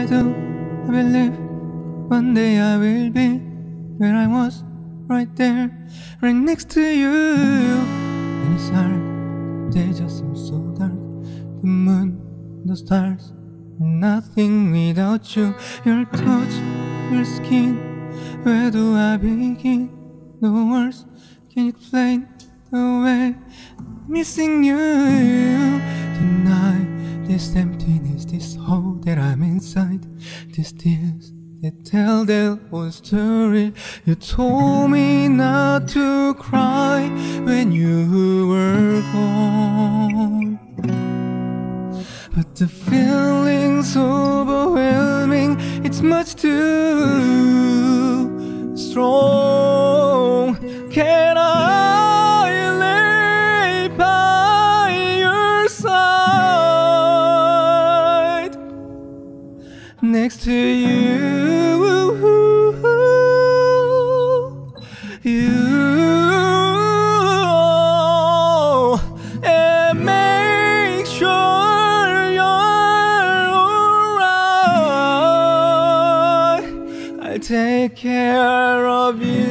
I do. I believe one day I will be where I was, right there, right next to you. And it's hard, they just seem so dark. The moon, the stars, nothing without you. Your touch, your skin, where do I begin? No words can explain the way I'm missing you. I'm inside, these tears that tell their whole story. You told me not to cry when you were gone. But the feeling's overwhelming, it's much too strong. Can I next to you? You make sure you're alright. I'll take care of you.